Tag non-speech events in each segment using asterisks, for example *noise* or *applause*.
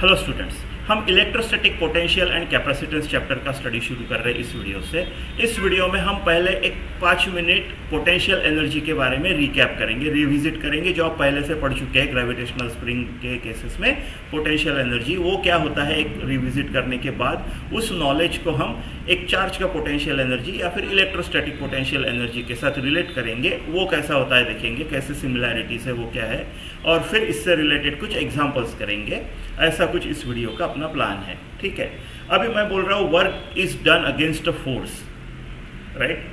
Hello students हम electrostatic potential and capacitance chapter का study शुरू कर रहे हैं इस वीडियो से। इस वीडियो में हम पहले एक पाँच मिनट पोटेंशियल एनर्जी के बारे में रिकैप करेंगे रिविजिट करेंगे, जो आप पहले से पढ़ चुके हैं ग्रेविटेशनल स्प्रिंग के केसेस में पोटेंशियल एनर्जी वो क्या होता है एक रिविजिट करने के बाद, उस नॉलेज को हम एक चार्ज का पोटेंशियल एनर्जी या फिर इलेक्ट्रोस्टैटिक पोटेंशियल एनर्जी के साथ रिलेट करेंगे। वो कैसा होता है देखेंगे, कैसे सिमिलैरिटीज है, वो क्या है। और फिर इससे रिलेटेड कुछ एग्जाम्पल्स करेंगे। ऐसा कुछ इस वीडियो का अपना प्लान है, ठीक है? अभी मैं बोल रहा हूँ work is done against a force right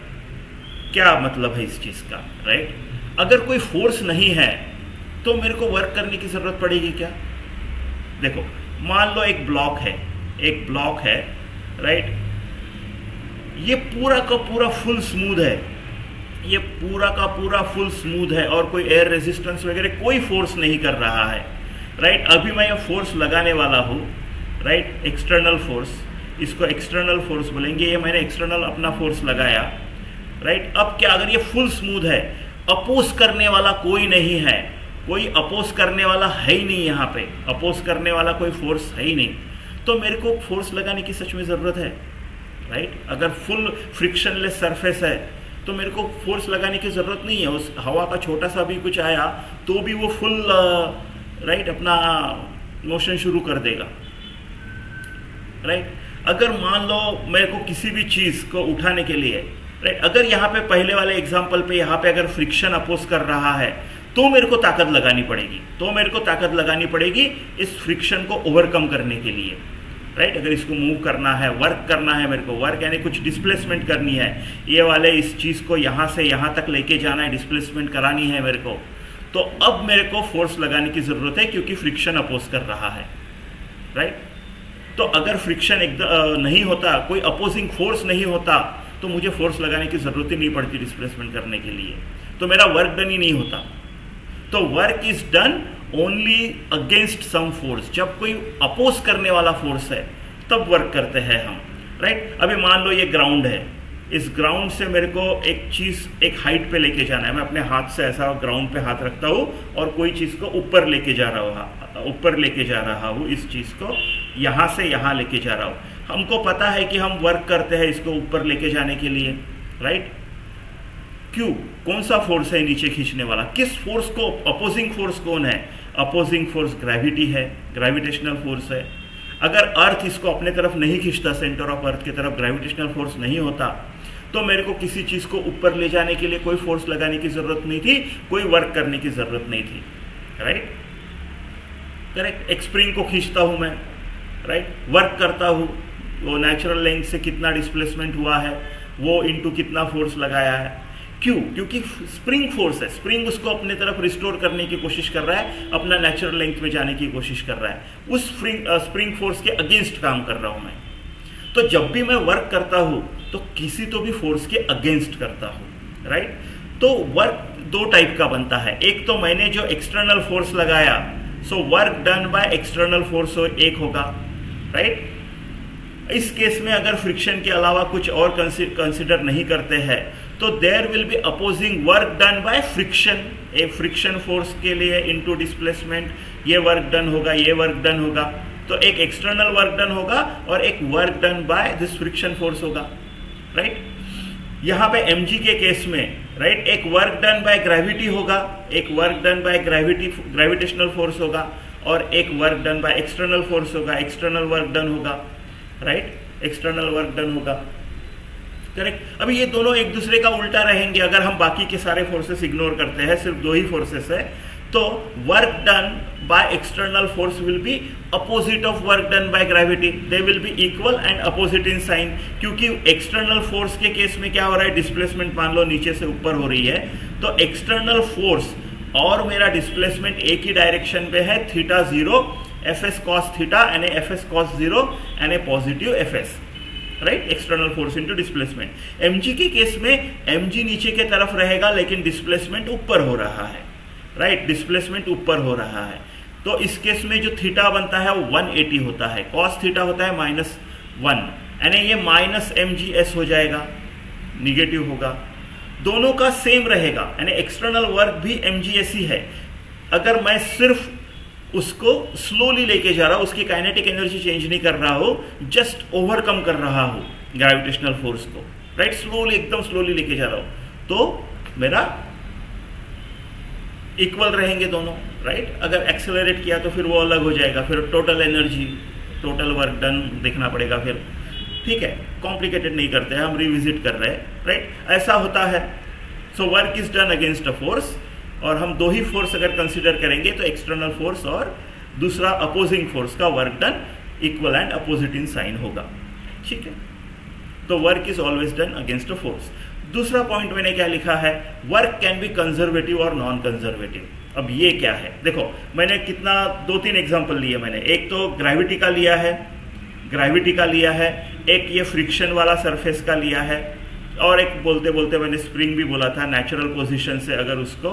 क्या मतलब है इस चीज़ का राइट अगर कोई फोर्स नहीं है तो मेरे को वर्क करने की ज़रूरत पड़ेगी क्या? देखो, मान लो एक ब्लॉक है, एक ब्लॉक है राइट ये पूरा का पूरा फुल स्मूथ है। ये पूरा का पूरा फुल स्मूथ है और कोई एयर रेजिस्टेंस वगैरह कोई फोर्स नहीं कर रहा है। राइट अभी मैं ये फोर्स लगाने वाला हूँ। राइट एक्सटर्नल फोर्स इसको एक्सटर्नल फोर्स बोलेंगे। ये मैंने एक्सटर्नल अपना फोर्स लगाया। राइट अब क्या अगर ये फुल स्मूथ है? अपोज करने वाला कोई नहीं है। कोई अपोज करने वाला है ही नहीं यहाँ पे। अपोज करने वाला कोई फोर्स है ही नहीं। तो मेरे को फोर्स लगाने की सच में ज़रूरत है। राइट अगर फुल फ्रिक्शनलेस सरफेस है तो मेरे को फोर्स लगाने की ज़रूरत नहीं है। उस हवा का छोटा सा भी कुछ आया तो भी वो फुल राइट अपना मोशन शुरू कर देगा। राइट अगर मान लो मेरे को किसी भी चीज़ को उठाने के लिए राइट अगर यहाँ पे पहले वाले एग्ज़ाम्पल पे यहाँ पे अगर फ्रिक्शन अपोज कर रहा है तो मेरे को ताकत लगानी पड़ेगी। तो मेरे को ताकत लगानी पड़ेगी इस फ्रिक्शन को ओवरकम करने के लिए। राइट अगर इसको मूव करना है वर्क करना है मेरे को वर्क यानी कुछ डिस्प्लेसमेंट करनी है, ये वाले इस चीज़ को यहाँ से यहाँ तक लेके जाना है डिस्प्लेसमेंट करानी है मेरे को तो अब मेरे को फोर्स लगाने की ज़रूरत है क्योंकि फ्रिक्शन अपोज कर रहा है। राइट तो अगर फ्रिक्शन एकदम नहीं होता, कोई अपोजिंग फोर्स नहीं होता तो मुझे फोर्स लगाने की ज़रूरत ही नहीं पड़ती डिस्प्लेसमेंट करने के लिए। तो मेरा वर्क डन ही नहीं होता। तो work is done only against some force जब कोई अपोज करने वाला फोर्स है, तब वर्क करते हैं हम राइट अभी मान लो ये ग्राउंड है। इस ग्राउंड से मेरे को एक चीज़, एक हाइट पे लेके जाना है। मैं अपने हाथ से ऐसा ग्राउंड पे हाथ रखता हूँ और कोई चीज़ को ऊपर लेके जा रहा हूँ, ऊपर लेके जा रहा हूँ, इस चीज़ को यहाँ से यहाँ लेके जा रहा हूँ। हमको पता है कि हम वर्क करते हैं इसको ऊपर लेके जाने के लिए राइट क्यों? कौन सा फोर्स है नीचे खींचने वाला? किस फोर्स को अपोजिंग फोर्स कौन है? अपोजिंग फोर्स ग्रेविटी है ग्रेविटेशनल फोर्स है। अगर अर्थ इसको अपने तरफ़ नहीं खींचता सेंटर ऑफ़ अर्थ की तरफ़ ग्रेविटेशनल फोर्स नहीं होता तो मेरे को किसी चीज़ को ऊपर ले जाने के लिए कोई फोर्स लगाने की ज़रूरत नहीं थी, कोई वर्क करने की ज़रूरत नहीं थी। राइट करेक्ट एक स्प्रिंग को खींचता हूँ मैं। राइट वर्क करता हूँ। वो नेचुरल लेंथ से कितना डिस्प्लेसमेंट हुआ है, वो इनटू कितना फोर्स लगाया है। क्यों? क्योंकि स्प्रिंग फोर्स है। स्प्रिंग उसको अपने तरफ़ रिस्टोर करने की कोशिश कर रहा है, अपना नेचुरल लेंथ में जाने की कोशिश कर रहा है। उस स्प्रिंग फोर्स के अगेंस्ट काम कर रहा हूँ मैं। तो जब भी मैं वर्क करता हूँ तो किसी तो भी फोर्स के अगेंस्ट करता हूँ राइट तो वर्क दो टाइप का बनता है। एक तो मैंने जो एक्सटर्नल फोर्स लगाया so work done by external force एक होगा राइट इस केस में अगर फ्रिक्शन के अलावा कुछ और कंसिडर नहीं करते हैं तो there will be opposing work done by friction एक फ्रिक्शन फोर्स के लिए इनटू डिस्प्लेसमेंट ये वर्क डन होगा ये वर्क डन होगा. तो एक एक्सटर्नल वर्क डन होगा और एक work done by this friction force होगा. राइट यहाँ पे एम के केस में राइट right, एक वर्क डन बाय ग्रेविटी होगा एक work done by gravity gravitational force होगा और एक work done by external force होगा एक्सटर्नल वर्क डन होगा. राइट एक्सटर्नल वर्क डन होगा। करेक्ट अभी ये दोनों एक दूसरे का उल्टा रहेंगे, अगर हम बाकी के सारे फोर्सेस इग्नोर करते हैं, सिर्फ़ दो ही फोर्सेस है तो work done by external force will be opposite of work done by gravity they will be equal and opposite in sign क्योंकि एक्सटर्नल फोर्स के केस में क्या हो रहा है? डिस्प्लेसमेंट मान लो नीचे से ऊपर हो रही है तो एक्सटर्नल फोर्स और मेरा डिस्प्लेसमेंट एक ही डायरेक्शन पे है theta zero cos theta and F S cos zero and a positive F S right external force into displacement M के केस में एम नीचे के तरफ़ रहेगा, लेकिन डिस्प्लेसमेंट ऊपर हो रहा है राइट? डिस्प्लेसमेंट ऊपर हो रहा है। तो इस केस में जो थीटा बनता है, वो 180 होता है। कॉस थीटा होता है माइनस वन। यानी ये माइनस एम हो जाएगा निगेटिव होगा। दोनों का सेम रहेगा। यानी एक्सटर्नल वर्क भी एम ही है। अगर मैं सिर्फ़ उसको स्लोली लेके जा रहा हो, उसकी काइनेटिक एनर्जी चेंज नहीं कर रहा हो जस्ट ओवरकम कर रहा हो ग्रेविटेशनल फोर्स को। राइट स्लोली एकदम स्लोली लेके जा रहा हो। तो मेरा इक्वल रहेंगे दोनों राइट अगर एक्सेलरेट किया तो फिर वो अलग हो जाएगा, फिर total energy total work done देखना पड़ेगा फिर। ठीक है? कॉम्प्लिकेटेड नहीं करते हैं हम रिविजिट कर रहे हैं राइट ऐसा होता है। So work is done against a force और हम दो ही फोर्स अगर कंसिडर करेंगे तो एक्सटर्नल फोर्स और दूसरा अपोजिंग फोर्स का work done equal and opposite in sign होगा। ठीक है? तो work is always done against a force दूसरा पॉइंट मैंने क्या लिखा है? वर्क कैन बी कंजर्वेटिव और नॉन कंजर्वेटिव अब ये क्या है? देखो, मैंने कितना दो तीन एग्जांपल लिए मैंने। एक तो ग्रेविटी का लिया है। ग्रेविटी का लिया है। एक ये फ्रिक्शन वाला सरफेस का लिया है। और एक बोलते बोलते मैंने स्प्रिंग भी बोला था नेचुरल पोजीशन से अगर उसको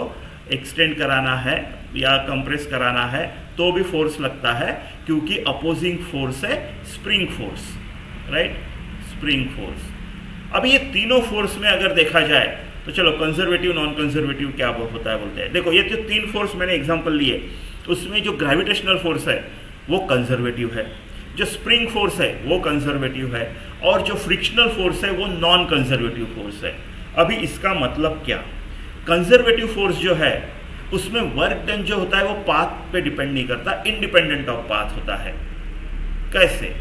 एक्सटेंड कराना है या कंप्रेस कराना है तो भी फोर्स लगता है, क्योंकि अपोजिंग फोर्स है spring force right spring force अब ये तीनों फोर्स में अगर देखा जाए तो चलो कंजर्वेटिव नॉन कंजर्वेटिव क्या होता है बोलते हैं। देखो, ये जो तीन फोर्स मैंने एग्ज़ाम्पल लिए, उसमें जो ग्रेविटेशनल फोर्स है, वो कंजर्वेटिव है। जो स्प्रिंग फोर्स है, वो कंजर्वेटिव है। और जो फ्रिक्शनल फोर्स है, वो नॉन कंजर्वेटिव फोर्स है। अभी इसका मतलब क्या? कंजर्वेटिव फोर्स जो है, उसमें वर्क डन जो होता है, वो पाथ पे डिपेंड नहीं करता इंडिपेंडेंट ऑफ़ पाथ होता है। कैसे?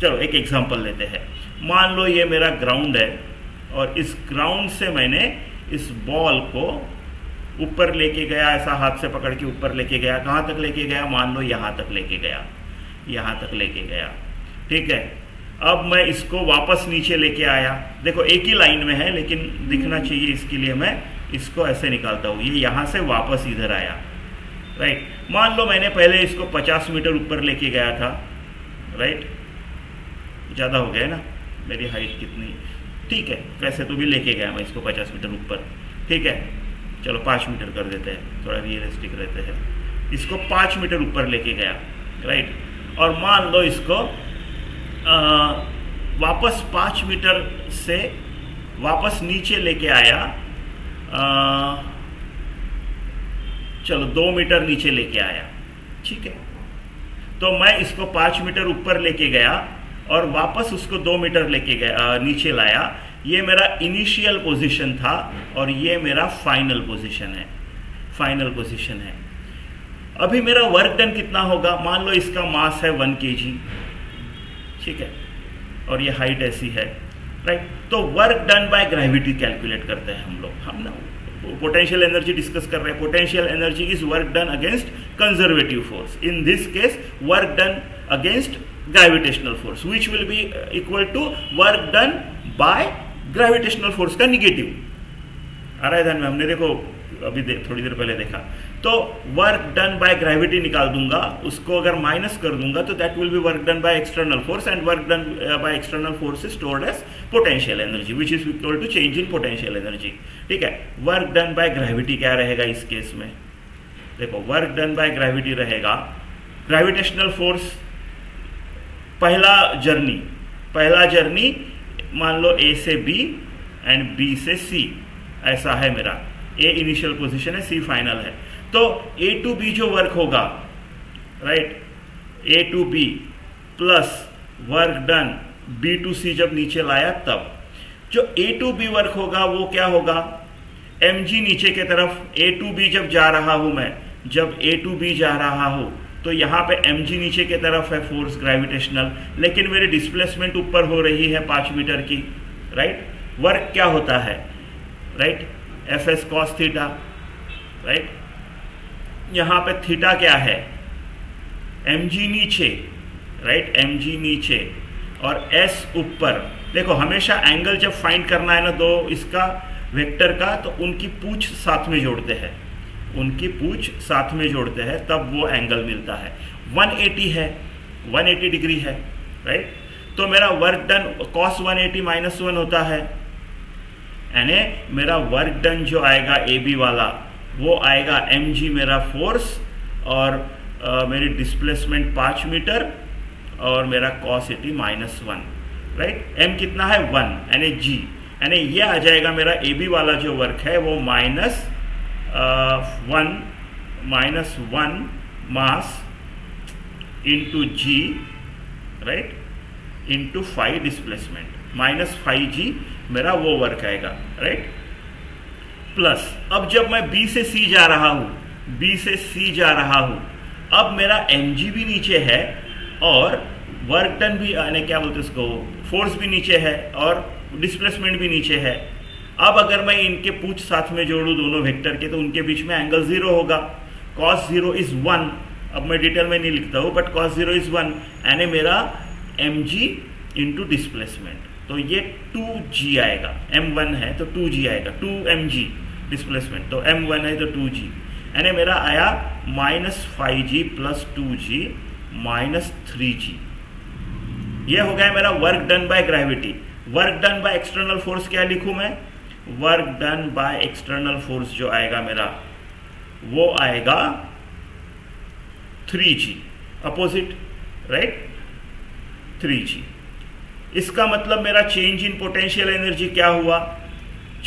चलो, एक एग्जांपल लेते हैं। मान लो ये मेरा ग्राउंड है, और इस ग्राउंड से मैंने इस बॉल को ऊपर लेके गया, ऐसा हाथ से पकड़ के ऊपर लेके गया। कहाँ तक लेके गया? मान लो यहाँ तक लेके गया। यहाँ तक लेके गया। ठीक है? अब मैं इसको वापस नीचे लेके आया। देखो, एक ही लाइन में है, लेकिन दिखना चाहिए इसके लिए मैं इसको ऐसे निकालता हूँ। ये यहाँ से वापस इधर आया। राइट मान लो मैंने पहले इसको 50 मीटर ऊपर लेके गया था। राइट ज़्यादा हो गया ना? मेरी हाइट कितनी? ठीक है वैसे तो भी लेके गया मैं इसको 50 मीटर ऊपर। ठीक है? चलो पाँच मीटर कर देते हैं। थोड़ा रियलिस्टिक रहते हैं। इसको पाँच मीटर ऊपर लेके गया। राइट और मान लो इसको आ, वापस पाँच मीटर से वापस नीचे लेके आया। चलो, दो मीटर नीचे लेके आया। ठीक है। तो मैं इसको पाँच मीटर ऊपर लेके गया और वापस उसको दो मीटर लेके गया नीचे लाया। ये मेरा इनिशियल पोजीशन था और ये मेरा फाइनल पोजीशन है। फाइनल पोजीशन है। अभी मेरा वर्क डन कितना होगा? मान लो इसका मास है वन के ठीक है। और ये हाइट ऐसी है। राइट तो work done by gravity calculate करते हैं हम लोग। हम ना पोटेंशियल एनर्जी डिस्कस कर रहे हैं। Potential energy is work done against conservative force in this case work done against gravitational force which will be equal to work done by gravitational force का निगेटिव आ रहा है ध्यान में? हमने देखो अभी दे, थोड़ी देर पहले देखा। तो वर्क डन बाय ग्रेविटी निकाल दूँगा, उसको अगर माइनस कर दूँगा तो that will be work done by external force and work done by external force is stored as potential energy which is equal to change in potential energy ठीक है? Work done by gravity क्या रहेगा इस case में? देखो work done by gravity रहेगा। Gravitational force पहला journey पहला जर्नी मान लो ए से बी एंड बी से सी ऐसा है मेरा। ए इनिशियल पोजीशन है सी फाइनल है। तो ए टू बी जो वर्क होगा right A to B plus work done B to C जब नीचे लाया तब। जो ए टू बी वर्क होगा, वो क्या होगा? एम जी नीचे के तरफ़ ए टू बी जब जा रहा हूँ मैं, जब ए टू बी जा रहा हूँ तो यहाँ पे एम जी नीचे के तरफ़ है फोर्स ग्रेविटेशनल लेकिन मेरी डिस्प्लेसमेंट ऊपर हो रही है पाँच मीटर की राइट वर्क क्या होता है right F S cos theta right यहाँ पे थीटा क्या है? एम जी नीचे राइट एम जी नीचे। और एस ऊपर। देखो, हमेशा एंगल जब फाइंड करना है ना दो, इसका वेक्टर का तो उनकी पूछ साथ में जोड़ते हैं। उनकी पूछ साथ में जोड़ते हैं, तब वो एंगल मिलता है। 180 है। 180 डिग्री है राइट तो मेरा work done cos 180 eighty minus one होता है। यानी मेरा वर्क डन जो आएगा ए बी वाला वो आएगा एम जी मेरा फोर्स और आ, मेरी डिस्प्लेसमेंट पाँच मीटर और मेरा cos eighty minus one right M कितना है? वन यानी जी यानी ये आ जाएगा मेरा ए बी वाला जो वर्क है वो minus one minus one mass into G right into five displacement minus five G मेरा वो वर्क आएगा राइट प्लस अब जब मैं बी से सी जा रहा हूँ बी से सी जा रहा हूँ, अब मेरा एम भी नीचे है और वर्क टन भी यानी क्या बोलते उसको फोर्स भी नीचे है और डिस्प्लेसमेंट भी नीचे है। अब अगर मैं इनके पूछ साथ में जोड़ू दोनों वेक्टर के तो उनके बीच में एंगल ज़ीरो होगा। कॉस ज़ीरो इज़ वन अब मैं डिटेल में नहीं लिखता हूँ but cos zero is one यानी मेरा एम जी इंटू डिस्प्लेसमेंट तो ये टू जी आएगा। एम वन है तो टू जी आएगा। टू एम जी डिस्प्लेसमेंट तो एम वन है तो टू जी यानी मेरा आया minus five G plus two G minus three G यह हो गया मेरा work done by gravity work done by external force क्या लिखूं मैं? Work done by external force जो आएगा मेरा, वो आएगा three G opposite right three G इसका मतलब मेरा चेंज इन पोटेंशियल एनर्जी क्या हुआ?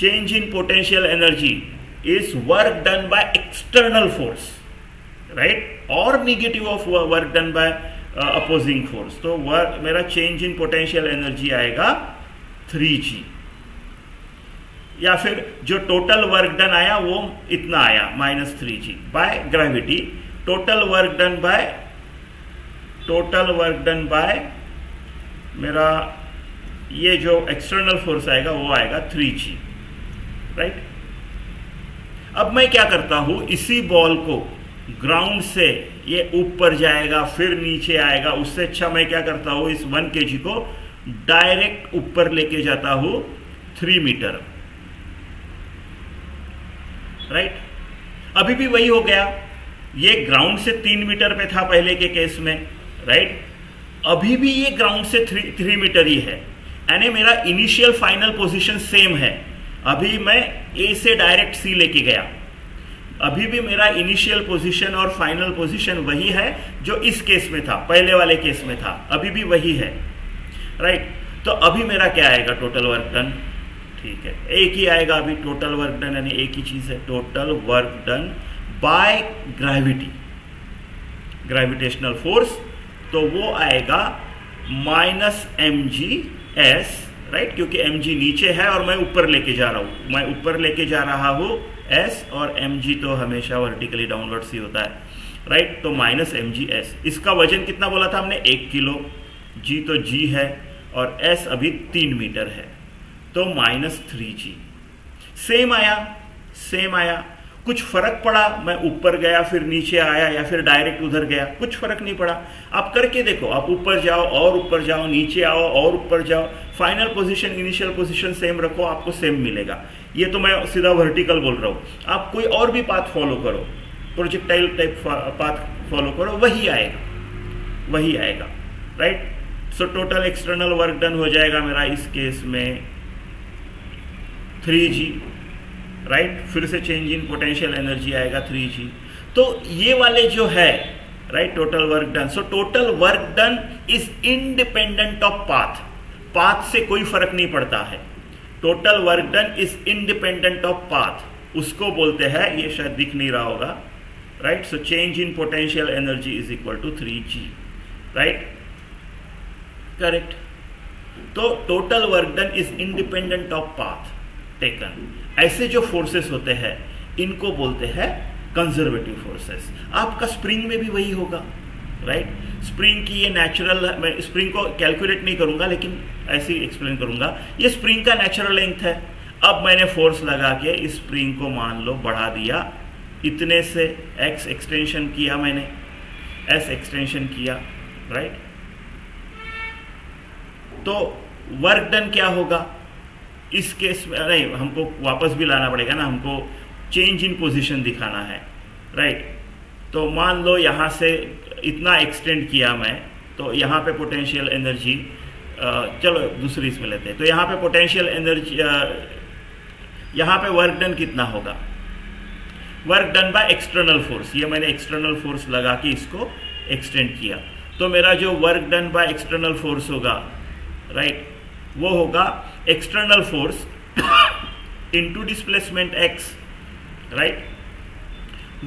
Change in potential energy is work done by external force right और negative of work done by opposing force तो वर्क मेरा चेंज इन पोटेंशियल एनर्जी आएगा three G या फिर जो टोटल वर्क डन आया, वो इतना आया minus three G by gravity total work done by total work done by मेरा ये जो एक्सटर्नल फोर्स आएगा, वो आएगा थ्री जी राइट? अब मैं क्या करता हूँ, इसी बॉल को ग्राउंड से ये ऊपर जाएगा, फिर नीचे आएगा, उससे अच्छा मैं क्या करता हूँ, इस वन के को डायरेक्ट ऊपर लेके जाता हूँ थ्री मीटर। राइट? अभी भी वही हो गया। ये ग्राउंड से तीन मीटर पे था पहले के केस में, राइट? अभी भी ये ग्राउंड से थ्री थ्री मीटर ही है। यानी मेरा इनिशियल फाइनल पोजीशन सेम है। अभी मैं ए से डायरेक्ट सी लेके गया। अभी भी मेरा इनिशियल पोजीशन और फाइनल पोजीशन वही है जो इस केस में था, पहले वाले केस में था। अभी भी वही है। राइट तो अभी मेरा क्या आएगा? टोटल वर्क डन ठीक है। एक ही आएगा अभी टोटल वर्क डन यानी एक ही चीज़ है। Total work done by gravity gravitational force तो वो आएगा minus M G S right क्योंकि एम जी नीचे है और मैं ऊपर लेके जा रहा हूँ। मैं ऊपर लेके जा रहा हूँ एस और एम जी तो हमेशा वर्टिकली डाउनवर्ड ही होता है। राइट तो माइनस एम जी एस इसका वज़न कितना बोला था हमने? एक किलो। जी तो जी है और एस अभी तीन मीटर है। तो माइनस थ्री जी सेम आया। सेम आया। कुछ फ़र्क पड़ा, मैं ऊपर गया, फिर नीचे आया या फिर डायरेक्ट उधर गया, कुछ फ़र्क नहीं पड़ा। आप करके देखो, आप ऊपर जाओ और ऊपर जाओ, नीचे आओ और ऊपर जाओ final position initial position same रखो, आपको सेम मिलेगा। ये तो मैं सीधा वर्टिकल बोल रहा हूँ। आप कोई और भी पाथ फॉलो करो प्रोजेक्टाइल टाइप पाथ फॉलो करो, वही आएगा। वही आएगा right so total external work done हो जाएगा मेरा इस केस में। थ्री जी राइट फिर से चेंज इन पोटेंशियल एनर्जी आएगा थ्री जी तो ये वाले जो है right total work done so total work done is independent of path path से कोई फ़र्क नहीं पड़ता है। Total work done is independent of path उसको बोलते हैं, ये शायद दिख नहीं रहा होगा right so change in potential energy is equal to three G right correct तो total work done is independent of path taken ऐसे जो फोर्सेस होते हैं, इनको बोलते हैं कंजर्वेटिव फोर्सेस आपका स्प्रिंग में भी वही होगा राइट right? स्प्रिंग की ये नेचुरल मैं स्प्रिंग को कैलकुलेट नहीं करूँगा, लेकिन ऐसे ही एक्सप्लेन करूँगा। ये स्प्रिंग का नेचुरल लेंथ है। अब मैंने फोर्स लगा के इस स्प्रिंग को मान लो, बढ़ा दिया। इतने से एक्स एक्सटेंशन किया मैंने। एस एक्सटेंशन किया राइट right? तो वर्क डन क्या होगा? इस केस में अरे हमको वापस भी लाना पड़ेगा ना, हमको चेंज इन पोजीशन दिखाना है राइट तो मान लो यहाँ से इतना एक्सटेंड किया मैं तो यहाँ पे पोटेंशियल एनर्जी चलो दूसरी इसमें लेते हैं। तो यहाँ पे पोटेंशियल एनर्जी यहाँ पे वर्क डन कितना होगा? Work done by external force ये मैंने एक्सटर्नल फोर्स लगा के इसको एक्सटेंड किया। तो मेरा जो work done by external force होगा राइट वो होगा external force into displacement X right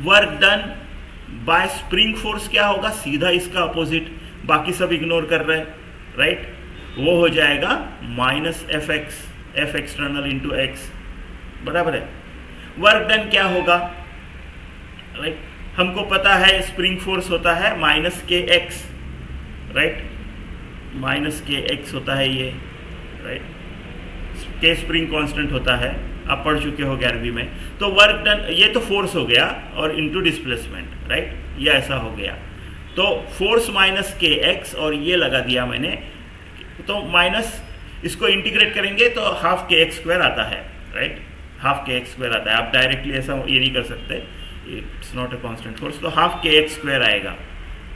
work done by spring force क्या होगा? सीधा इसका अपोजिट बाकी सब इग्नोर कर रहे हैं राइट वो हो जाएगा minus F X F external into X बराबर है? वर्क डन क्या होगा? राइट हमको पता है स्प्रिंग फोर्स होता है minus K X right minus K X होता है ये राइट के स्प्रिंग कांस्टेंट होता है, आप पढ़ चुके हो ग्यारहवीं में तो वर्क डन ये तो फोर्स हो गया और इनटू डिस्प्लेसमेंट राइट ये ऐसा हो गया। तो फोर्स माइनस के एक्स और ये लगा दिया मैंने तो माइनस इसको इंटीग्रेट करेंगे तो हाफ़ के एक्स स्क्वायर आता है right half K X square आता है। आप डायरेक्टली ऐसा ये नहीं कर सकते। It's not a constant force तो हाफ़ के एक्स स्क्वायर आएगा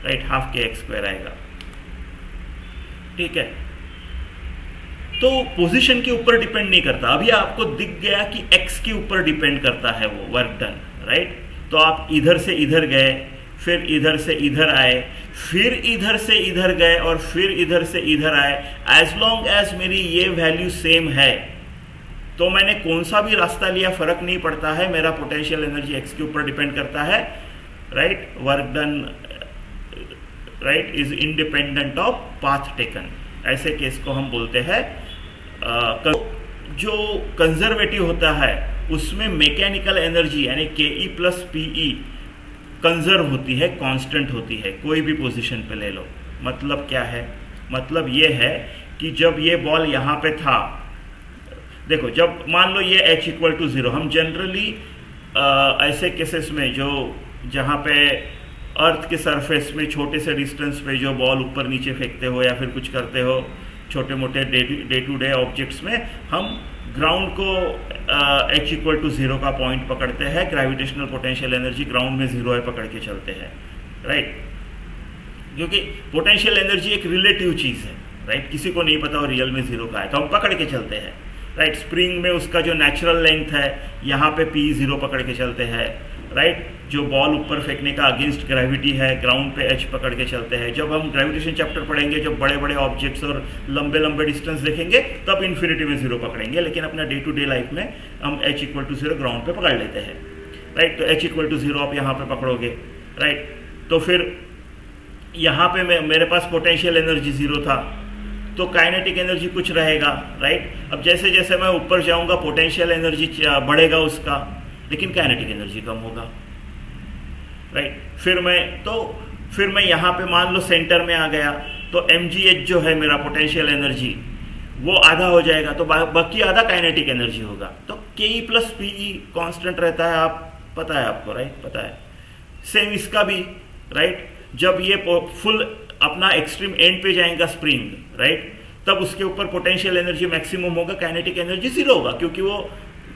right half K X square आएगा। ठीक है? तो पोजीशन के ऊपर डिपेंड नहीं करता। अभी आपको दिख गया कि एक्स के ऊपर डिपेंड करता है वो वर्क डन राइट तो आप इधर से इधर गए, फिर इधर से इधर आए, फिर इधर से इधर गए और फिर इधर से इधर आए। एज लॉन्ग एज मेरी ये वैल्यू सेम है तो मैंने कौन सा भी रास्ता लिया, फ़र्क नहीं पड़ता है। मेरा पोटेंशियल एनर्जी एक्स के ऊपर डिपेंड करता है right work done right is independent of path taken ऐसे केस को हम बोलते हैं। जो कंजर्वेटिव होता है, उसमें मैकेनिकल एनर्जी यानी K E plus PE conserve होती है कांस्टेंट होती है, कोई भी पोजीशन पे ले लो। मतलब क्या है? मतलब ये है कि जब ये बॉल यहाँ पे था, देखो, जब मान लो ये h इक्वल टू ज़ीरो हम जनरली ऐसे केसेस में जो, जहाँ पे अर्थ के सरफेस में, छोटे से डिस्टेंस पे जो बॉल ऊपर नीचे फेंकते हो या फिर कुछ करते हो छोटे मोटे डे टू डे ऑब्जेक्ट्स में हम ग्राउंड को एच इक्वल टू ज़ीरो का पॉइंट पकड़ते हैं ग्रेविटेशनल पोटेंशियल एनर्जी ग्राउंड में ज़ीरो है पकड़ के चलते हैं राइट क्योंकि पोटेंशियल एनर्जी एक रिलेटिव चीज़ है राइट किसी को नहीं पता वो रियल में ज़ीरो का है तो हम पकड़ के चलते हैं राइट स्प्रिंग में उसका जो नेचुरल लेंथ है, यहाँ पे पी ज़ीरो पकड़ के चलते हैं राइट जो बॉल ऊपर फेंकने का अगेंस्ट ग्रेविटी है ग्राउंड पे एच पकड़ के चलते हैं। जब हम ग्रेविटेशन चैप्टर पढ़ेंगे, जब बड़े बड़े ऑब्जेक्ट्स और लंबे लंबे डिस्टेंस देखेंगे, तब इन्फिनिटी में ज़ीरो पकड़ेंगे। लेकिन अपना डे टू डे लाइफ में हम H equal to zero ground पे पकड़ लेते हैं। राइट तो एच इक्वल टू ज़ीरो आप यहाँ पे पकड़ोगे। राइट तो फिर यहाँ पे मेरे पास पोटेंशियल एनर्जी ज़ीरो था। तो काइनेटिक एनर्जी कुछ रहेगा। राइट अब जैसे जैसे मैं ऊपर जाऊँगा पोटेंशियल एनर्जी बढ़ेगा उसका। लेकिन काइनेटिक एनर्जी कम होगा। राइट फिर मैं तो फिर मैं यहाँ पे मान लो सेंटर में आ गया तो एमजीएच जो है मेरा पोटेंशियल एनर्जी वो आधा हो जाएगा तो बाकी आधा काइनेटिक एनर्जी होगा। तो के ई प्लस पीई कॉन्स्टेंट रहता है, आप पता है आपको राइट पता है। सेम इसका भी राइट जब ये फुल अपना एक्सट्रीम एंड पे जाएगा स्प्रिंग राइट तब उसके ऊपर पोटेंशियल एनर्जी मैक्सिमम होगा काइनेटिक एनर्जी ज़ीरो होगा, क्योंकि वो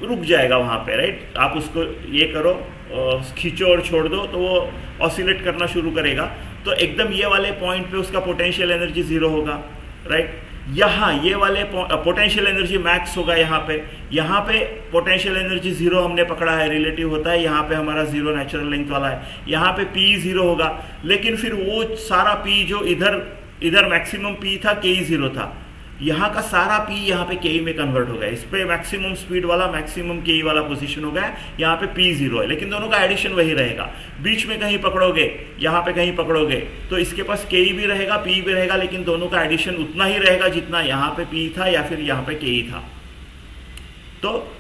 रुक जाएगा वहाँ पे राइट आप उसको ये करो खींचो और छोड़ दो तो वो ऑसिलेट करना शुरू करेगा। तो एकदम ये वाले पॉइंट पे उसका पोटेंशियल एनर्जी ज़ीरो होगा राइट यहाँ ये वाले पोटेंशियल एनर्जी मैक्स होगा यहाँ पे। यहाँ पे पोटेंशियल एनर्जी ज़ीरो हमने पकड़ा है रिलेटिव होता है, यहाँ पे हमारा ज़ीरो नेचुरल लेंथ वाला है। यहाँ पे पी ज़ीरो होगा, लेकिन फिर वो सारा पी जो इधर इधर मैक्सिमम पी था के ही ज़ीरो था। यहाँ का सारा पी यहाँ पे के में कन्वर्ट हो गया। इस पर मैक्सिमम स्पीड वाला मैक्सिमम के वाला पोजीशन हो गया। यहाँ पे पी ज़ीरो है। लेकिन दोनों का एडिशन वही रहेगा। बीच में कहीं पकड़ोगे, यहाँ पे कहीं पकड़ोगे तो इसके पास केई भी रहेगा पी भी रहेगा, लेकिन दोनों का एडिशन उतना ही रहेगा जितना यहाँ पे पी था या फिर यहाँ पे के था। तो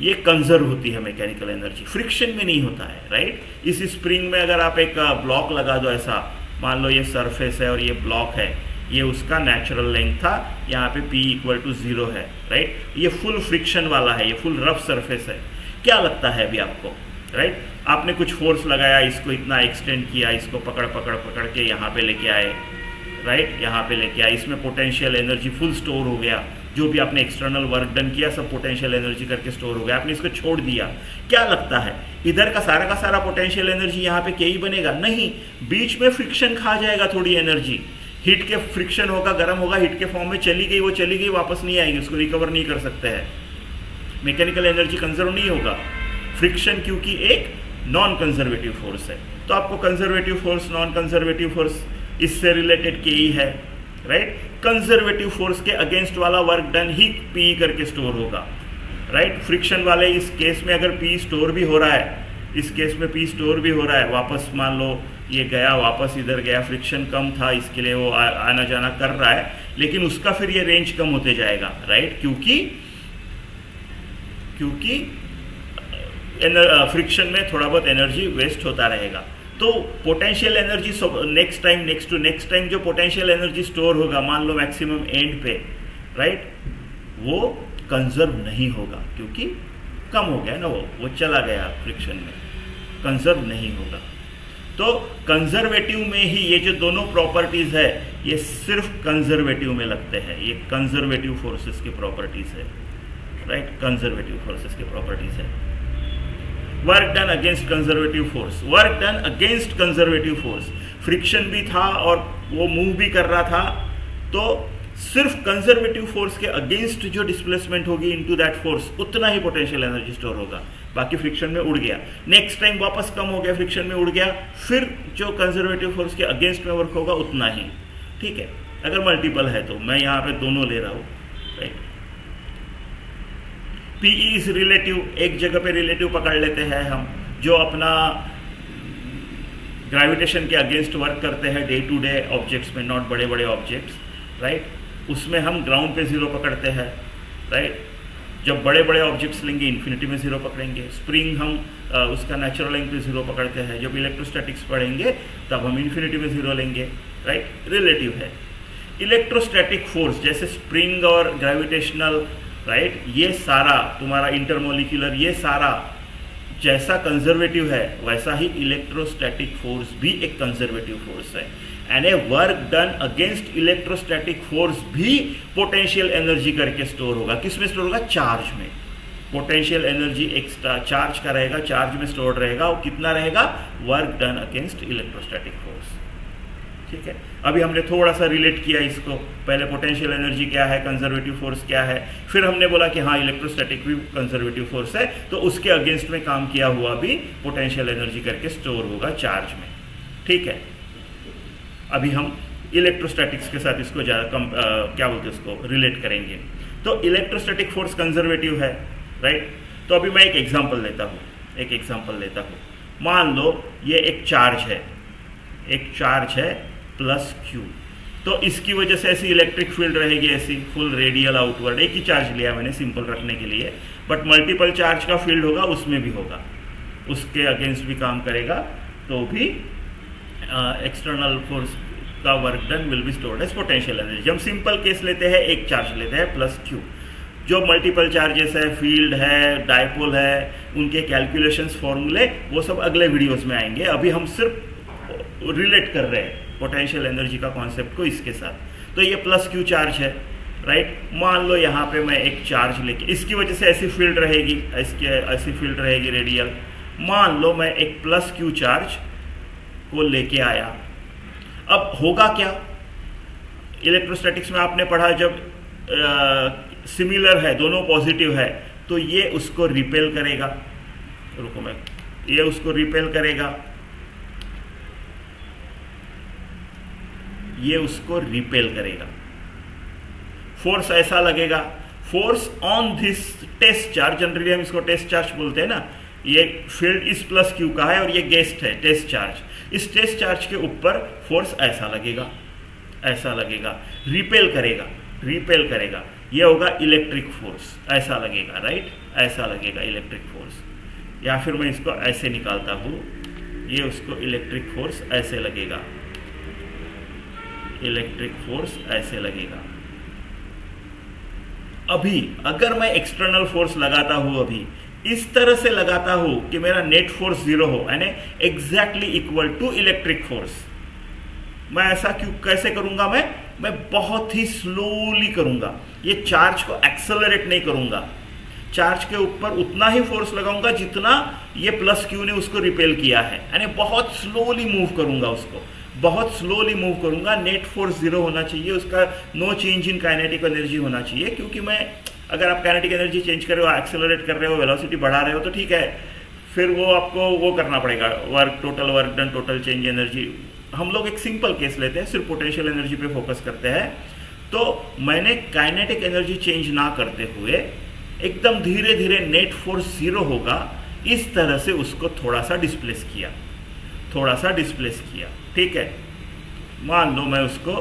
ये कंजर्व होती है मैकेनिकल एनर्जी फ्रिक्शन में नहीं होता है राइट इस स्प्रिंग में अगर आप एक ब्लॉक लगा दो ऐसा। मान लो ये सरफेस है और ये ब्लॉक है। ये उसका नेचुरल लेंथ था, यहाँ पे P इक्वल टू ज़ीरो है राइट ये फुल फ्रिक्शन वाला है, ये फुल रफ सरफेस है। क्या लगता है अभी आपको राइट आपने कुछ फोर्स लगाया, इसको इतना एक्सटेंड किया, इसको पकड़ पकड़ पकड़ के यहाँ पे लेके आए राइट यहाँ पे लेके आए। इसमें पोटेंशियल एनर्जी फुल स्टोर हो गया। जो भी आपने एक्सटर्नल वर्क डन किया, सब पोटेंशियल एनर्जी करके स्टोर हो गया। आपने इसको छोड़ दिया। क्या लगता है, इधर का सारा का सारा पोटेंशियल एनर्जी यहाँ पे के ही बनेगा? नहीं, बीच में फ्रिक्शन खा जाएगा थोड़ी एनर्जी हीट के फ्रिक्शन होगा, गर्म होगा हीट के फॉर्म में चली गई, वो चली गई, वापस नहीं आएगी, उसको रिकवर नहीं कर सकते हैं। मैकेनिकल एनर्जी कंजर्व नहीं होगा। फ्रिक्शन क्योंकि एक नॉन कंजर्वेटिव फोर्स है। तो आपको conservative force non conservative force इससे रिलेटेड के ही है राइट कंजर्वेटिव फोर्स के अगेंस्ट वाला वर्क डन ही पी करके स्टोर होगा राइट फ्रिक्शन वाले इस केस में अगर पी स्टोर भी हो रहा है, इस केस में पी स्टोर भी हो रहा है, वापस मान लो ये गया वापस इधर गया फ्रिक्शन कम था इसके लिए वो आ, आना जाना कर रहा है। लेकिन उसका फिर ये रेंज कम होते जाएगा राइट क्योंकि क्योंकि फ्रिक्शन में थोड़ा बहुत एनर्जी वेस्ट होता रहेगा। तो potential energy next time next to next time जो पोटेंशियल एनर्जी स्टोर होगा मान लो मैक्सिमम एंड पे राइट वो कंजर्व नहीं होगा क्योंकि कम हो गया ना वो वो चला गया फ्रिक्शन में। कंजर्व नहीं होगा। तो कंजर्वेटिव में ही ये जो दोनों प्रॉपर्टीज़ है, ये सिर्फ़ कंजर्वेटिव में लगते हैं। ये कंजर्वेटिव फोर्सेस की प्रॉपर्टीज़ है। राइट कंजर्वेटिव फोर्सेस की प्रॉपर्टीज़ है। Work done against conservative force work done against conservative force friction भी था और वो मूव भी कर रहा था। तो सिर्फ़ कंजर्वेटिव फोर्स के अगेंस्ट जो डिस्प्लेसमेंट होगी इनटू दैट फोर्स उतना ही पोटेंशियल एनर्जी स्टोर होगा। बाकी फ्रिक्शन में उड़ गया। नेक्स्ट टाइम वापस कम हो गया फ्रिक्शन में उड़ गया, फिर जो कंजर्वेटिव फोर्स के अगेंस्ट में वर्क होगा, उतना ही। ठीक है? अगर मल्टीपल है तो मैं यहाँ पे दोनों ले रहा हूँ राइट पीई इज़ रिलेटिव एक जगह पे रिलेटिव पकड़ लेते हैं हम, जो अपना ग्रेविटेशन के अगेंस्ट वर्क करते हैं डे टू डे ऑब्जेक्ट्स में नॉट बड़े बड़े ऑब्जेक्ट्स राइट उसमें हम ग्राउंड पे ज़ीरो पकड़ते हैं राइट जब बड़े बड़े ऑब्जेक्ट्स लेंगे इन्फिनिटी में ज़ीरो पकड़ेंगे स्प्रिंग हम आ, उसका नेचुरल लेंथ पे ज़ीरो पकड़ते हैं जब इलेक्ट्रोस्टैटिक्स पढ़ेंगे तब हम इन्फिनिटी में ज़ीरो लेंगे राइट रिलेटिव है। इलेक्ट्रोस्टैटिक फोर्स जैसे स्प्रिंग और ग्रेविटेशनल राइट ये सारा तुम्हारा इंटरमोलिकुलर ये सारा जैसा कंजर्वेटिव है वैसा ही इलेक्ट्रोस्टैटिक फोर्स भी एक कंजर्वेटिव फोर्स है। And a work done against electrostatic force भी पोटेंशियल एनर्जी करके स्टोर होगा। किसमें स्टोर होगा? चार्ज में। पोटेंशियल एनर्जी एक्स्ट्रा चार्ज का रहेगा चार्ज में स्टोर रहेगा और कितना रहेगा? Work done against electrostatic force ठीक है? अभी हमने थोड़ा सा रिलेट किया इसको। पहले पोटेंशियल एनर्जी क्या है? कंजर्वेटिव फोर्स क्या है? फिर हमने बोला कि हाँ इलेक्ट्रोस्टैटिक भी कंजर्वेटिव फोर्स है। तो उसके अगेंस्ट में काम किया हुआ भी पोटेंशियल एनर्जी करके स्टोर होगा चार्ज में। ठीक है? अभी हम इलेक्ट्रोस्टैटिक्स के साथ इसको ज़्यादा कम आ, क्या बोलते हैं उसको रिलेट करेंगे। तो इलेक्ट्रोस्टैटिक फोर्स कंजर्वेटिव है राइट तो अभी मैं एक एग्जांपल लेता हूँ एक एग्जांपल लेता हूँ। मान लो ये एक चार्ज है एक चार्ज है प्लस क्यू तो इसकी वजह से ऐसी इलेक्ट्रिक फ़ील्ड रहेगी ऐसी फुल रेडियल आउटवर्ड एक ही चार्ज लिया मैंने सिंपल रखने के लिए। बट मल्टीपल चार्ज का फ़ील्ड होगा उसमें भी होगा। उसके अगेंस्ट भी काम करेगा तो भी एक्सटर्नल फोर्स का work done will be stored as potential energy हम सिंपल केस लेते हैं, एक चार्ज लेते हैं प्लस क्यू जो मल्टीपल चार्जेस है फ़ील्ड है डायपोल है, उनके कैलकुलेशंस फॉर्मूले वो सब अगले वीडियोस में आएँगे। अभी हम सिर्फ़ रिलेट कर रहे हैं पोटेंशियल एनर्जी का कॉन्सेप्ट को इसके साथ। तो ये प्लस क्यू चार्ज है राइट मान लो यहाँ पे मैं एक चार्ज लेके, इसकी वजह से ऐसी फ़ील्ड रहेगी ऐसी फ़ील्ड रहेगी रेडियल मान लो मैं एक प्लस क्यू चार्ज को लेके आया। अब होगा क्या? इलेक्ट्रोस्टैटिक्स में आपने पढ़ा जब सिमिलर है, दोनों पॉजिटिव है तो ये उसको रिपेल करेगा। रुको मैं, ये उसको रिपेल करेगा। ये उसको रिपेल करेगा। फोर्स ऐसा लगेगा। Force on this test charge generally हम इसको टेस्ट चार्ज बोलते हैं ना ये फ़ील्ड इस प्लस क्यू का है और ये गेस्ट है टेस्ट चार्ज इस टेस्ट चार्ज के ऊपर फोर्स ऐसा लगेगा ऐसा लगेगा. रिपेल करेगा रिपेल करेगा. ये होगा इलेक्ट्रिक फोर्स ऐसा लगेगा राइट ऐसा लगेगा इलेक्ट्रिक फोर्स या फिर मैं इसको ऐसे निकालता हूँ. ये उसको इलेक्ट्रिक फोर्स ऐसे लगेगा. इलेक्ट्रिक फोर्स ऐसे लगेगा. अभी, अगर मैं एक्सटर्नल फोर्स लगाता हूँ अभी इस तरह से लगाता हूँ कि मेरा नेट फोर्स ज़ीरो हो, यानी exactly equal to electric force मैं ऐसा क्यों, कैसे करूँगा मैं? मैं बहुत ही स्लोली करूँगा। ये चार्ज को एक्सेलरेट नहीं करूँगा। चार्ज के ऊपर उतना ही फोर्स लगाऊँगा जितना ये प्लस क्यू ने उसको रिपेल किया है। यानी बहुत स्लोली मूव करूँगा उसको। बहुत स्लोली मूव करूँगा। नेट फोर्स ज़ीरो होना चाहिए, उसका no change in kinetic energy होना चाहिए, क्योंकि मैं अगर आप काइनेटिक एनर्जी चेंज कर रहे हो एक्सेलरेट कर रहे हो वेलोसिटी बढ़ा रहे हो तो ठीक है। फिर वो आपको वो करना पड़ेगा। Work total work done total change energy हम लोग एक सिंपल केस लेते हैं, सिर्फ़ पोटेंशियल एनर्जी पे फोकस करते हैं। तो मैंने काइनेटिक एनर्जी चेंज ना करते हुए एकदम धीरे धीरे नेट फोर्स ज़ीरो होगा, इस तरह से उसको थोड़ा सा डिस्प्लेस किया। थोड़ा सा डिस्प्लेस किया। ठीक है? मान लो मैं उसको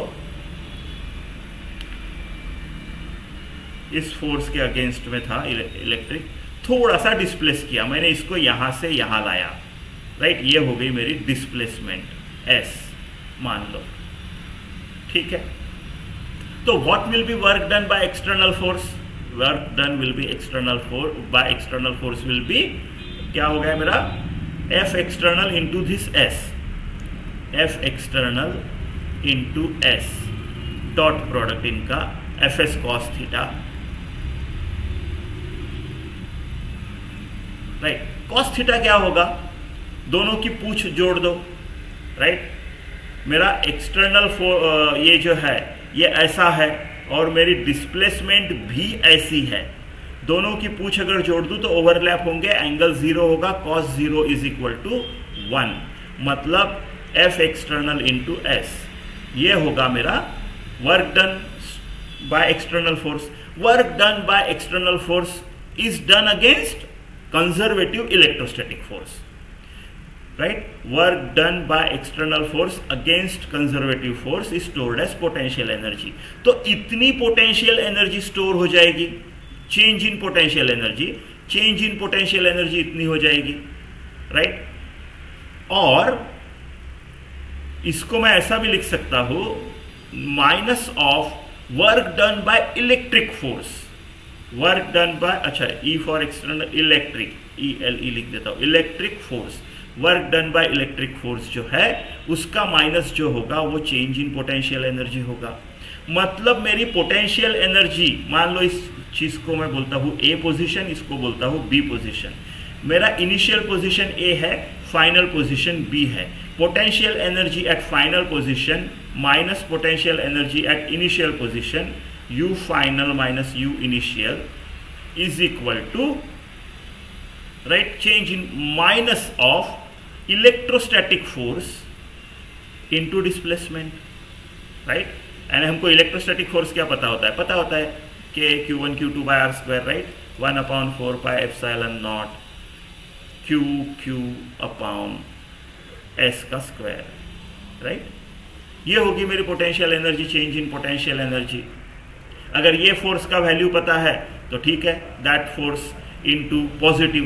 इस फोर्स के अगेंस्ट में था इलेक्ट्रिक। थोड़ा सा डिस्प्लेस किया। मैंने इसको यहाँ से यहाँ लाया। राइट ये हो गई मेरी डिस्प्लेसमेंट एस मान लो। ठीक है? तो what will be work done by external force work done will be external force by external force will be क्या हो गया मेरा? F external into this S F external into S dot product इनका F S cos theta right cos theta क्या होगा? दोनों की पूछ जोड़ दो। राइट मेरा एक्सटर्नल ये जो है, ये ऐसा है और मेरी डिस्प्लेसमेंट भी ऐसी है। दोनों की पूछ अगर जोड़ दूँ तो ओवरलैप होंगे एंगल ज़ीरो होगा cos zero is equal to one मतलब एफ़ एक्सटर्नल इंटू एस ये होगा मेरा work done by external force work done by external force is done against conservative electrostatic force right work done by external force against conservative force is stored as potential energy तो इतनी potential energy store हो जाएगी change in potential energy change in potential energy इतनी हो जाएगी right और इसको मैं ऐसा भी लिख सकता हूँ minus of work done by electric force work done by अच्छा E for external electric E L E लिख देता हूँ electric force work done by electric force जो है, उसका माइनस जो होगा, वो चेंज इन पोटेंशियल एनर्जी होगा. मतलब मेरी पोटेंशियल एनर्जी मान लो इस चीज़ को मैं बोलता हूँ ए पोजिशन इसको बोलता हूँ बी पोजिशन मेरा इनिशियल पोजिशन ए है फाइनल पोजिशन बी है. Potential energy at final position minus potential energy at initial position u final minus u initial is equal to, right, change in minus of electrostatic force into displacement, right? And हमको electrostatic force क्या पता होता है? पता होता है के Q one Q two by R square right one upon four pi epsilon naught Q Q upon S का स्क्वायर राइट ये होगी मेरी potential energy change in potential energy अगर ये फोर्स का वैल्यू पता है तो ठीक है that force into positive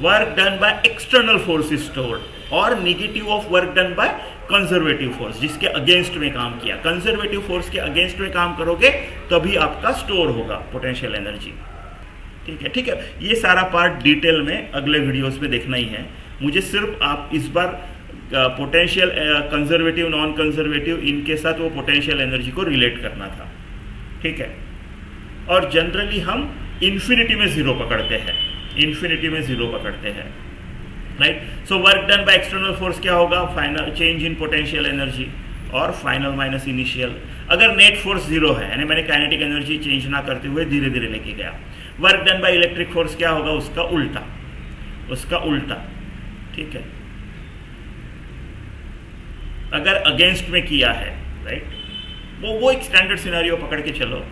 work done by external force is stored और negative of work done by conservative force जिसके अगेंस्ट में काम किया। कंजर्वेटिव फोर्स के अगेंस्ट में काम करोगे, तभी आपका स्टोर होगा पोटेंशियल एनर्जी ठीक है ठीक है। ये सारा पार्ट डिटेल में अगले वीडियोस में देखना ही है। मुझे सिर्फ़ आप इस बार पोटेंशियल कंजर्वेटिव नॉन कंजर्वेटिव इनके साथ वो पोटेंशियल एनर्जी को रिलेट करना था। ठीक है? और जनरली हम इंफिनिटी में ज़ीरो पकड़ते हैं। इंफिनिटी में ज़ीरो पकड़ते हैं। Right so work done by external force क्या होगा? Final change in potential energy और फाइनल माइनस इनिशियल अगर नेट फोर्स ज़ीरो है, यानी मैंने काइनेटिक एनर्जी चेंज ना करते हुए धीरे धीरे लेके गया। Work done by electric force क्या होगा? उसका उल्टा। उसका उल्टा। ठीक है? अगर अगेंस्ट में किया है राइट वो वो एक स्टैंडर्ड सिनारियो पकड़ के चलो,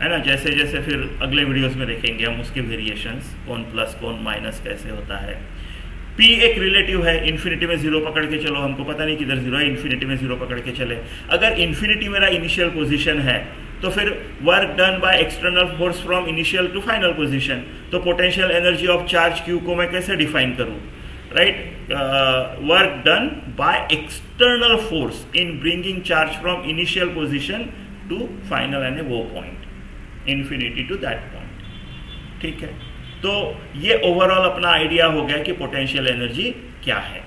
है ना? जैसे जैसे फिर अगले वीडियोस में देखेंगे हम उसके वेरिएशंस कौन प्लस कौन माइनस कैसे होता है। पी एक रिलेटिव है इन्फिनिटी में ज़ीरो पकड़ के चलो, हमको पता नहीं किधर ज़ीरो है इन्फिनिटी में ज़ीरो पकड़ के चले। अगर इन्फिनिटी मेरा इनिशियल पोजीशन है तो फिर work done by external force from initial to final position तो potential energy of charge Q को मैं कैसे डिफाइन करूँ? Right uh, work done by external force in bringing charge from initial position to final and वो point infinity to that point ठीक है तो ये ओवरऑल अपना आइडिया हो गया कि पोटेंशियल एनर्जी क्या है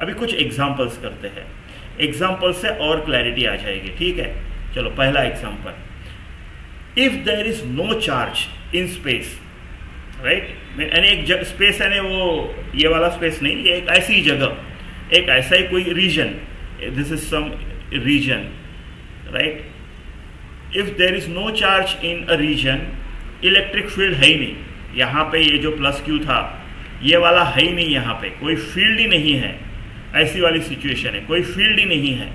अभी कुछ एग्जांपल्स करते हैं एग्जांपल से और क्लैरिटी आ जाएगी ठीक है चलो पहला example if there is no charge in space right यानी एक स्पेस है वो ये वाला स्पेस नहीं, ये एक ऐसी जगह, एक ऐसा ही कोई region this is some region right if there is no charge in a region electric field है ही नहीं. यहाँ पे ये जो प्लस क्यू था, ये वाला है ही नहीं यहाँ पे. कोई फ़ील्ड ही नहीं है. ऐसी वाली सिचुएशन है. कोई फ़ील्ड ही नहीं है.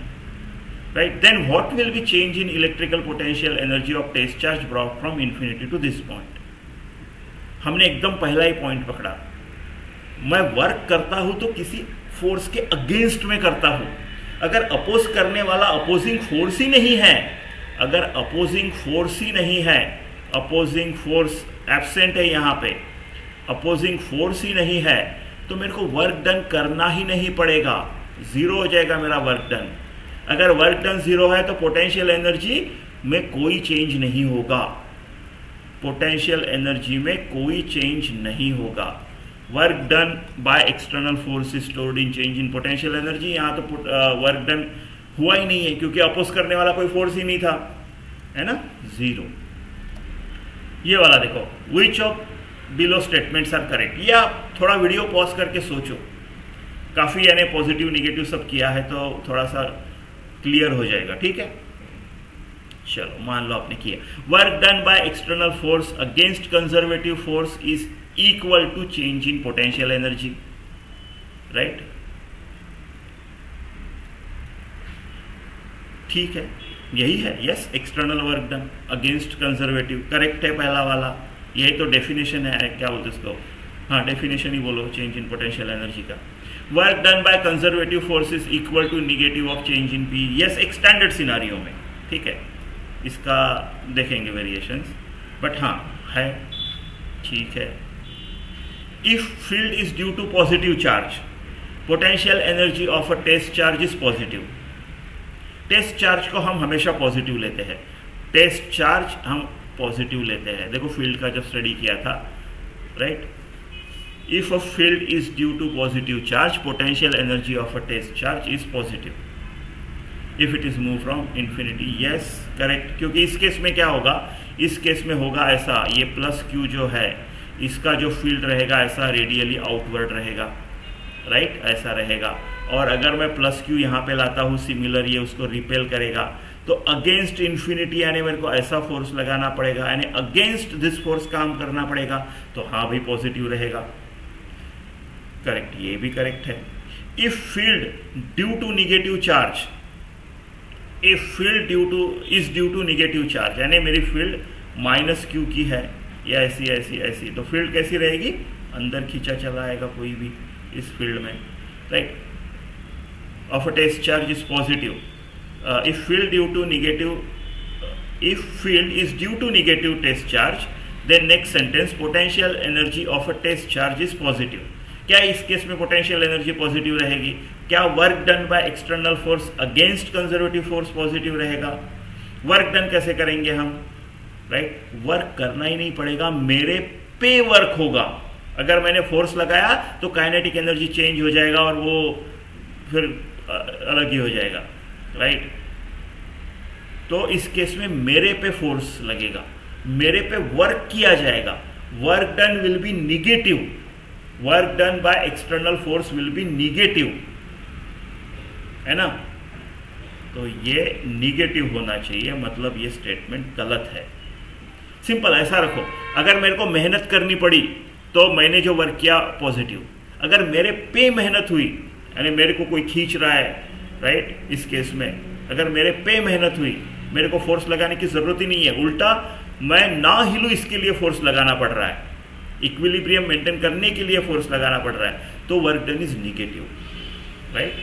Right then what will be change in electrical potential energy of test charge brought from infinity to this point हमने एकदम पहला ही पॉइंट पकड़ा। मैं वर्क करता हूँ तो किसी फोर्स के अगेंस्ट में करता हूँ। अगर अपोज करने वाला अपोजिंग फोर्स ही नहीं है, अगर अपोजिंग फोर्स ही नहीं है अपोजिंग फोर्स एबसेंट है यहाँ पे अपोजिंग फोर्स ही नहीं है तो मेरे को वर्क डन करना ही नहीं पड़ेगा। ज़ीरो हो जाएगा मेरा वर्क डन अगर वर्क डन ज़ीरो है तो पोटेंशियल एनर्जी में कोई चेंज नहीं होगा। पोटेंशियल एनर्जी में कोई चेंज नहीं होगा। Work done by external force stored in change in potential energy यहाँ तो वर्क डन हुआ ही नहीं है, क्योंकि अपोज करने वाला कोई फोर्स ही नहीं था, है ना? ज़ीरो ये वाला देखो which of below statements are correct ये आप थोड़ा वीडियो पॉज करके सोचो। काफ़ी यानी पॉजिटिव निगेटिव सब किया है तो थोड़ा सा क्लियर हो जाएगा, ठीक है? चलो मान लो आपने किया। Work done by external force against conservative force is equal to change in potential energy right ठीक है? यही है। Yes external work done against conservative correct है पहला वाला। यही तो डेफिनेशन है। क्या बोलते उसको हाँ डेफिनेशन ही बोलो चेंज इन पोटेंशियल एनर्जी का। Work done by conservative forces equal to negative of change in P yes एक स्टैंडर्ड सिनारियो में। ठीक है? इसका देखेंगे वेरिएशंस बट हाँ है, ठीक है। If field is due to positive charge potential energy of a test charge is positive test charge को हम हमेशा पॉजिटिव लेते हैं। टेस्ट चार्ज हम पॉजिटिव लेते हैं। देखो फ़ील्ड का जब स्टडी किया था right if a field is due to positive charge potential energy of a test charge is positive if it is moved from infinity, yes, correct. क्योंकि इस केस में क्या होगा? इस केस में होगा ऐसा, ये प्लस क्यू जो है, इसका जो फ़ील्ड रहेगा, ऐसा रेडियली आउटवर्ड रहेगा राइट right? ऐसा रहेगा। और अगर मैं प्लस क्यू यहाँ पे लाता हूँ सिमिलर ये उसको रिपेल करेगा तो अगेंस्ट इन्फिनिटी यानी मेरे को ऐसा फोर्स लगाना पड़ेगा, यानी अगेंस्ट दिस फोर्स काम करना पड़ेगा तो हाँ भी पॉजिटिव रहेगा। करेक्ट ये भी करेक्ट है। If field due to negative charge if field due to is due to negative charge यानी मेरी फ़ील्ड माइनस क्यू की है। या ऐसी ऐसी ऐसी। तो फ़ील्ड कैसी रहेगी? अंदर खींचा चला आएगा कोई भी इस फ़ील्ड में। Right of a test charge is positive if field due to negative if field is due to negative test charge then next sentence potential energy of a test charge is positive क्या इस case में potential energy positive रहेगी? क्या work done by external force against conservative force positive रहेगा? Work done कैसे करेंगे हम? Right right? Work करना ही नहीं पड़ेगा, मेरे पे वर्क होगा। अगर मैंने फोर्स लगाया तो काइनेटिक एनर्जी चेंज हो जाएगा और वो फिर अलग ही हो जाएगा। राइट तो इस केस में मेरे पे फोर्स लगेगा। मेरे पे वर्क किया जाएगा। Work done will be negative work done by external force will be negative है ना? तो ये निगेटिव होना चाहिए मतलब ये स्टेटमेंट गलत है। सिंपल ऐसा रखो। अगर मेरे को मेहनत करनी पड़ी तो मैंने जो वर्क किया पॉजिटिव अगर मेरे पे मेहनत हुई, यानी मेरे को कोई खींच रहा है राइट इस केस में, अगर मेरे पे मेहनत हुई, मेरे को फोर्स लगाने की ज़रूरत ही नहीं है। उल्टा, मैं ना हिलू इसके लिए फोर्स लगाना पड़ रहा है। इक्विलिब्रियम मेंटेन करने के लिए फोर्स लगाना पड़ रहा है। तो work done is negative right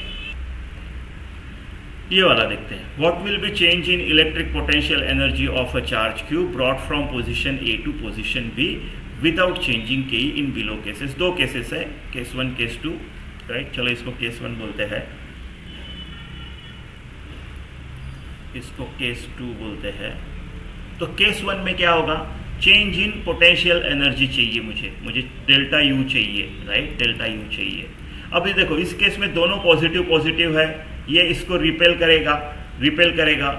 ये वाला देखते हैं। What will be change in electric potential energy of a charge Q brought from position A to position B without changing के इन बिलो केसेस दो केसेस है case one case two right चलो इसको case one बोलते हैं। इसको case to बोलते हैं। तो केस वन में क्या होगा? चेंज इन पोटेंशियल एनर्जी चाहिए मुझे। मुझे डेल्टा यू चाहिए राइट डेल्टा यू चाहिए। ये देखो, इस केस में दोनों पॉजिटिव पॉजिटिव है। ये इसको रिपेल करेगा रिपेल करेगा।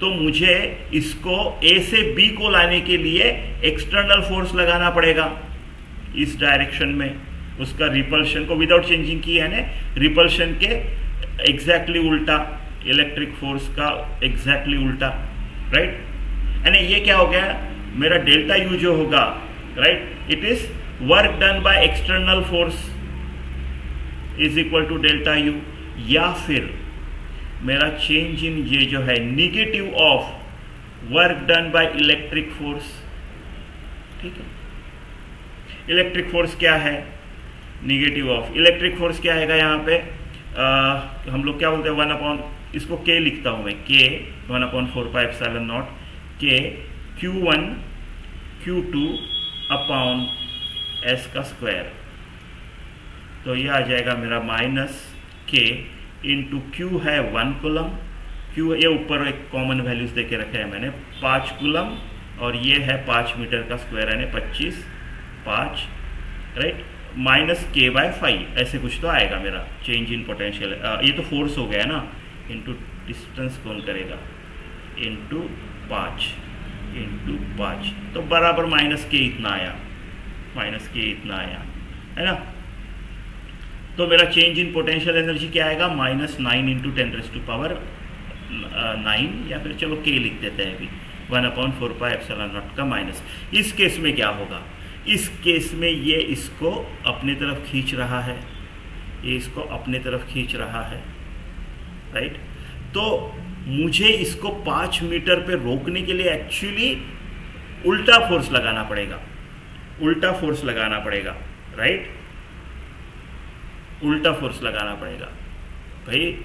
तो मुझे इसको ए से बी को लाने के लिए एक्सटर्नल फोर्स लगाना पड़ेगा। इस डायरेक्शन में उसका रिपल्शन को विदाउट चेंजिंग की है ना रिपल्शन के एग्जैक्टली exactly उल्टा इलेक्ट्रिक फोर्स का एग्जैक्टली exactly उल्टा राइट यानी ये क्या हो गया? मेरा डेल्टा यू जो होगा right it is work done by external force is equal to delta U या फिर मेरा चेंज इन ये जो है negative of work done by electric force ठीक है? इलेक्ट्रिक फोर्स क्या है? निगेटिव ऑफ़ इलेक्ट्रिक फोर्स क्या आएगा यहाँ पे? आ, हम लोग क्या बोलते हैं? वन अपॉन इसको के लिखता हूँ मैं। K one upon four five seven naught K Q one Q two upon S का स्क्वायर तो ये आ जाएगा मेरा माइनस के इंटू क्यू है वन कुलम क्यू ये ऊपर एक कॉमन वैल्यूज़ दे के रखे हैं मैंने। पाँच कुलम और ये है पाँच मीटर का स्क्वायर यानी पच्चीस। पाँच right minus K by five ऐसे कुछ तो आएगा मेरा। चेंज इन पोटेंशियल ये तो फोर्स हो गया है ना। इंटू डिस्टेंस कौन करेगा? इंटू पाँच इंटू पाँच। तो बराबर माइनस के इतना आया। माइनस के इतना आया। है ना? तो मेरा चेंज इन पोटेंशियल एनर्जी क्या आएगा? Minus nine into ten raise to power nine या फिर चलो के लिख देते हैं अभी। One upon four five epsilon naught का माइनस इस केस में क्या होगा? इस केस में ये इसको अपने तरफ़ खींच रहा है। ये इसको अपने तरफ़ खींच रहा है। राइट तो मुझे इसको पाँच मीटर पे रोकने के लिए एक्चुअली उल्टा फोर्स लगाना पड़ेगा। उल्टा फोर्स लगाना पड़ेगा। राइट उल्टा फोर्स लगाना पड़ेगा। भाई,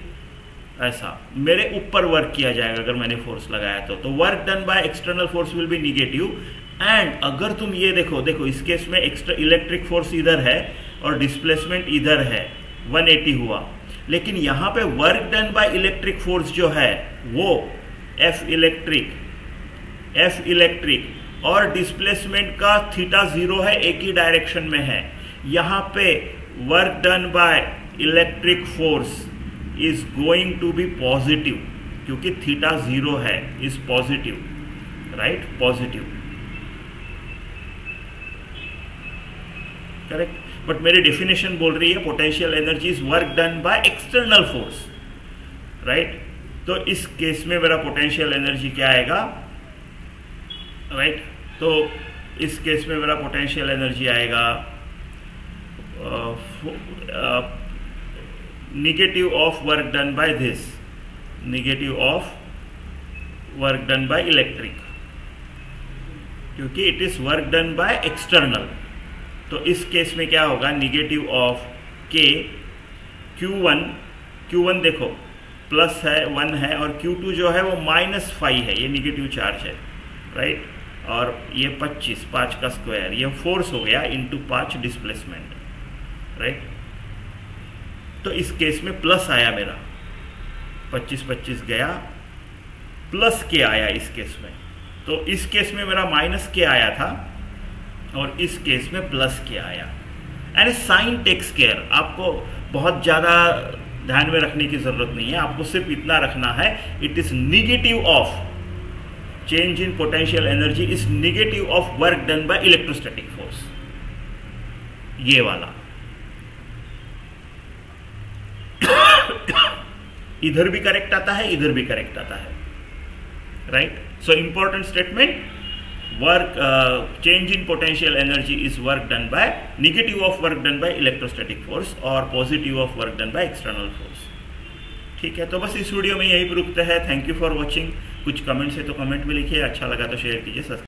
ऐसा। मेरे ऊपर वर्क किया जाएगा अगर मैंने फोर्स लगाया तो। तो work done by external force will be negative and अगर तुम ये देखो देखो, इस केस में एक्स्ट्रा इलेक्ट्रिक फोर्स इधर है और डिस्प्लेसमेंट इधर है। 180 हुआ। लेकिन यहाँ पे work done by electric force जो है, वो एफ़ इलेक्ट्रिक एफ़ इलेक्ट्रिक और डिस्प्लेसमेंट का थीटा ज़ीरो है, एक ही डायरेक्शन में है। यहाँ पे work done by electric force is going to be positive क्योंकि थीटा ज़ीरो है is positive right positive correct but मेरी डेफिनेशन बोल रही है potential energy is work done by external force right तो इस केस में मेरा पोटेंशियल एनर्जी क्या आएगा? Right right? तो इस केस में मेरा पोटेंशियल एनर्जी आएगा negative of work done by this negative of work done by electric क्योंकि it is work done by external तो इस केस में क्या होगा? Negative of K Q one Q one देखो प्लस है वन है, और क्यू टू जो है वो माइनस फाइव है। ये निगेटिव चार्ज है राइट और ये पच्चीस, पाँच का स्क्वायर ये फोर्स हो गया इंटू पाँच डिस्प्लेसमेंट राइट तो इस केस में प्लस आया मेरा। पच्चीस पच्चीस गया प्लस के आया इस केस में। तो इस केस में मेरा माइनस के आया था और इस केस में प्लस के आया। एंड साइन टेक्स केयर आपको बहुत ज़्यादा ध्यान में रखने की ज़रूरत नहीं है। आपको सिर्फ़ इतना रखना है it is negative of change in potential energy is negative of work done by electrostatic force ये वाला। *coughs* इधर भी करेक्ट आता है, इधर भी करेक्ट आता है। Right so important statement work change in potential energy is work done by negative of work done by electrostatic force और positive of work done by external force ठीक है तो बस इस वीडियो में यही रुकता है। थैंक यू फॉर वॉचिंग कुछ कमेंट्स है तो कमेंट में लिखिए। अच्छा लगा तो शेयर कीजिए। सस्ता